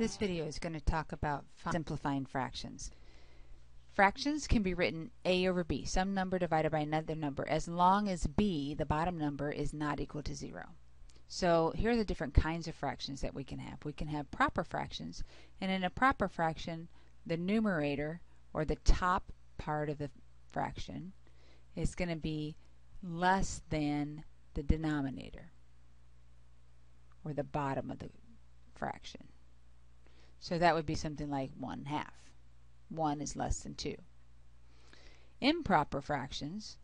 This video is going to talk about simplifying fractions. Fractions can be written a over b, some number divided by another number, as long as b, the bottom number, is not equal to 0. So here are the different kinds of fractions that we can have. We can have proper fractions, and in a proper fraction, the numerator, or the top part of the fraction, is going to be less than the denominator, or the bottom of the fraction. So that would be something like 1 half. 1 is less than 2. Improper fractions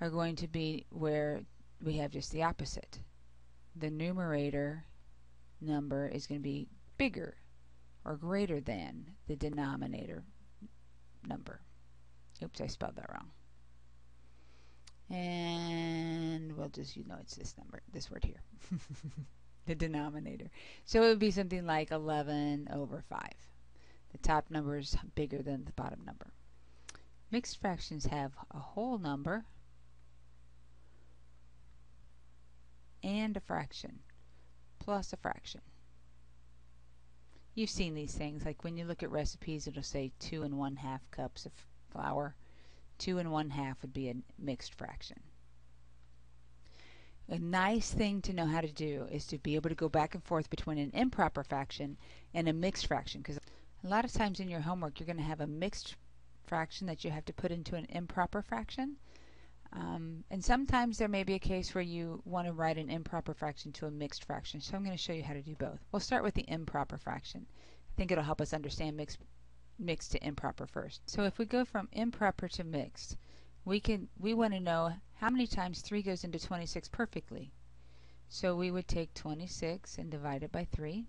are going to be where we have just the opposite. The numerator number is going to be bigger or greater than the denominator number. Oops, I spelled that wrong. And we'll just, you know, it's this number, this word here. the denominator. So it would be something like 11 over 5. The top number is bigger than the bottom number. Mixed fractions have a whole number and a fraction plus a fraction. You've seen these things, like when you look at recipes, it'll say 2 and 1 half cups of flour. 2 and 1 half would be a mixed fraction. A nice thing to know how to do is to be able to go back and forth between an improper fraction and a mixed fraction because a lot of times in your homework you're going to have a mixed fraction that you have to put into an improper fraction. Um, and sometimes there may be a case where you want to write an improper fraction to a mixed fraction. So I'm going to show you how to do both. We'll start with the improper fraction. I think it'll help us understand mixed, mixed to improper first. So if we go from improper to mixed, we can we want to know how many times 3 goes into 26 perfectly. So we would take 26 and divide it by 3.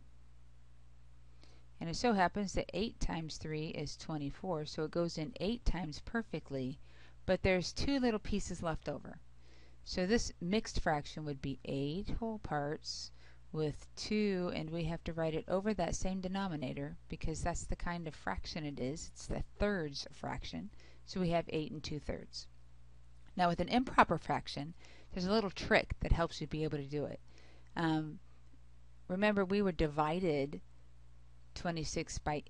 And it so happens that 8 times 3 is 24, so it goes in 8 times perfectly, but there's two little pieces left over. So this mixed fraction would be 8 whole parts with 2, and we have to write it over that same denominator because that's the kind of fraction it is. It's the thirds fraction. So we have 8 and 2 thirds. Now with an improper fraction, there's a little trick that helps you be able to do it. Um, remember we were divided 26 by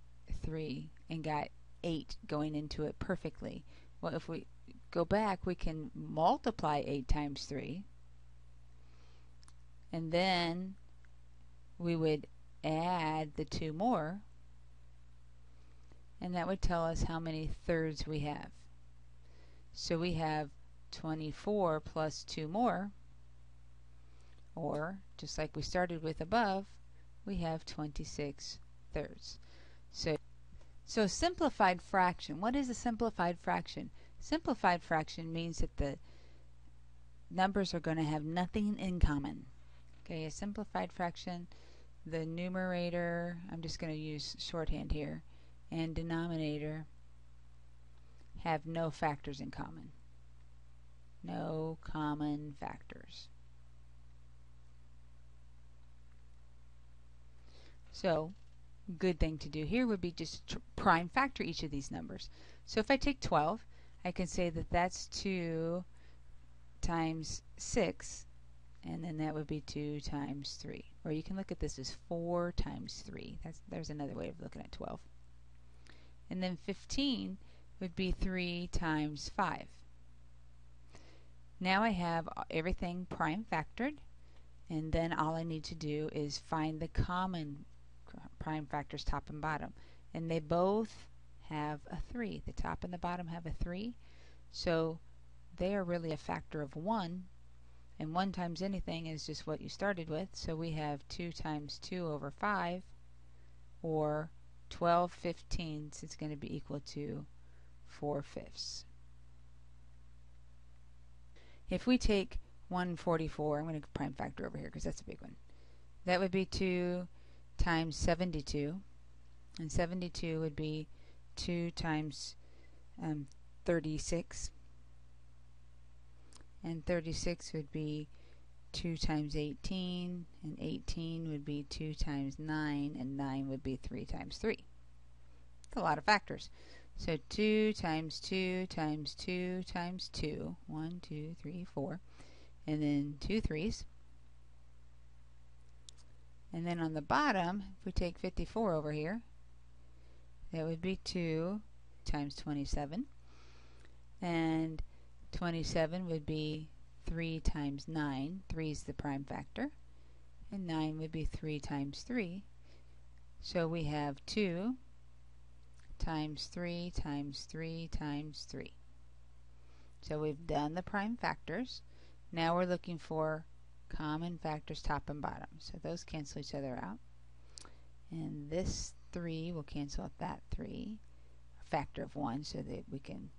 3 and got 8 going into it perfectly. Well, if we go back, we can multiply 8 times 3. And then we would add the two more and that would tell us how many thirds we have. So we have 24 plus 2 more, or just like we started with above, we have 26 thirds. So, so simplified fraction, what is a simplified fraction? Simplified fraction means that the numbers are going to have nothing in common. Okay, a simplified fraction, the numerator, I'm just going to use shorthand here, and denominator have no factors in common. No common factors. So, good thing to do here would be just prime factor each of these numbers. So if I take 12, I can say that that's 2 times 6, and then that would be 2 times 3. Or you can look at this as 4 times 3. That's, there's another way of looking at 12. And then 15 would be 3 times 5. Now I have everything prime factored, and then all I need to do is find the common prime factors top and bottom. And they both have a 3. The top and the bottom have a 3. So they are really a factor of 1. And 1 times anything is just what you started with. So we have 2 times 2 over 5, or 12 fifteenths is going to be equal to 4 fifths. If we take 144, I'm going to prime factor over here because that's a big one. That would be 2 times 72. And 72 would be 2 times um, 36. And 36 would be 2 times 18, and 18 would be 2 times 9, and 9 would be 3 times 3. It's a lot of factors. So 2 times 2 times 2 times 2, 1, 2, 3, 4, and then two threes. And then on the bottom, if we take 54 over here, that would be 2 times 27. And 27 would be 3 times 9. 3 is the prime factor. And 9 would be 3 times 3. So we have 2 times 3 times 3 times 3. So we've done the prime factors. Now we're looking for common factors top and bottom. So those cancel each other out. And this 3 will cancel out that 3, a factor of 1 so that we can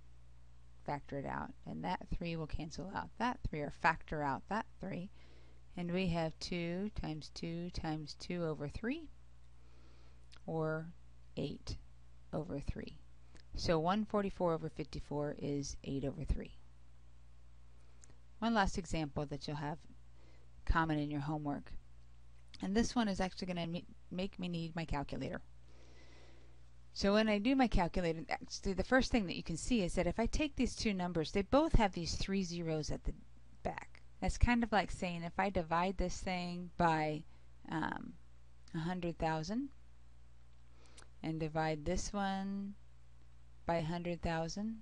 factor it out. And that 3 will cancel out that 3 or factor out that 3. And we have 2 times 2 times 2 over 3 or 8 over 3. So 144 over 54 is 8 over 3. One last example that you'll have common in your homework. And this one is actually going to make me need my calculator. So when I do my calculator, actually the first thing that you can see is that if I take these two numbers, they both have these three zeros at the back. That's kind of like saying if I divide this thing by um, 100,000 and divide this one by 100,000,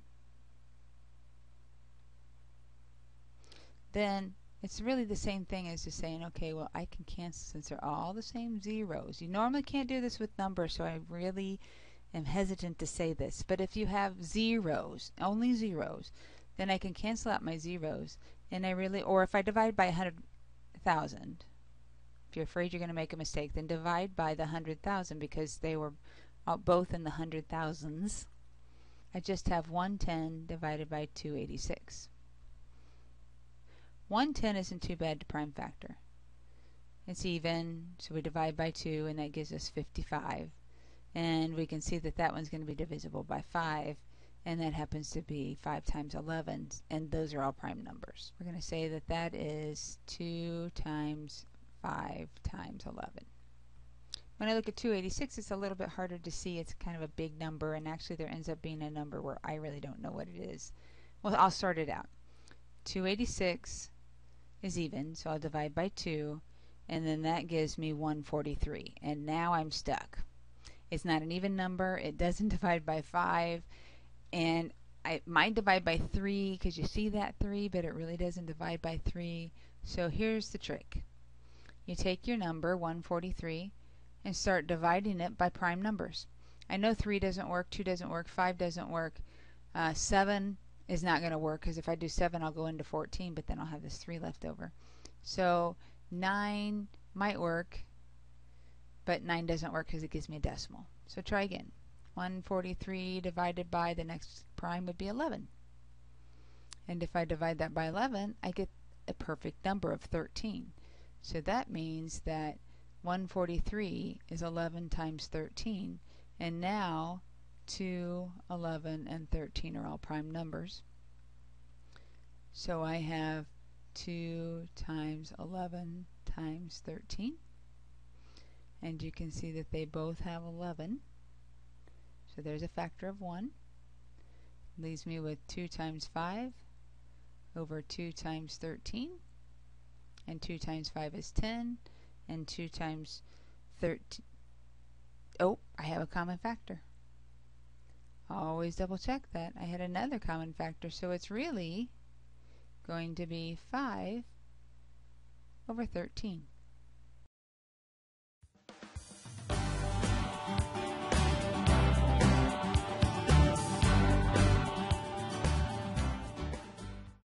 then it's really the same thing as just saying, okay, well, I can cancel since they're all the same zeros. You normally can't do this with numbers, so I really am hesitant to say this. But if you have zeros, only zeros, then I can cancel out my zeros. And I really, or if I divide by 100,000, if you're afraid you're going to make a mistake, then divide by the 100,000 because they were uh, both in the hundred thousands. I just have 110 divided by 286. 110 isn't too bad to prime factor. It's even, so we divide by 2 and that gives us 55. And we can see that that one's going to be divisible by 5 and that happens to be 5 times 11 and those are all prime numbers. We're going to say that that is 2 times 5 times 11. When I look at 286 it's a little bit harder to see. It's kind of a big number and actually there ends up being a number where I really don't know what it is. Well, I'll sort it out. 286 is even, so I'll divide by 2, and then that gives me 143. And now I'm stuck. It's not an even number, it doesn't divide by 5, and I might divide by 3 because you see that 3, but it really doesn't divide by 3. So here's the trick. You take your number, 143, and start dividing it by prime numbers. I know 3 doesn't work, 2 doesn't work, 5 doesn't work, uh, 7 is not going to work because if I do 7 I'll go into 14 but then I'll have this 3 left over. So 9 might work but 9 doesn't work because it gives me a decimal. So try again. 143 divided by the next prime would be 11. And if I divide that by 11 I get a perfect number of 13. So that means that 143 is 11 times 13 and now 2, 11, and 13 are all prime numbers. So I have 2 times 11 times 13. And you can see that they both have 11. So there's a factor of 1. Leaves me with 2 times 5 over 2 times 13. And 2 times 5 is 10. And 2 times 13. Oh, I have a common factor. Always double check that. I had another common factor, so it's really going to be 5 over 13.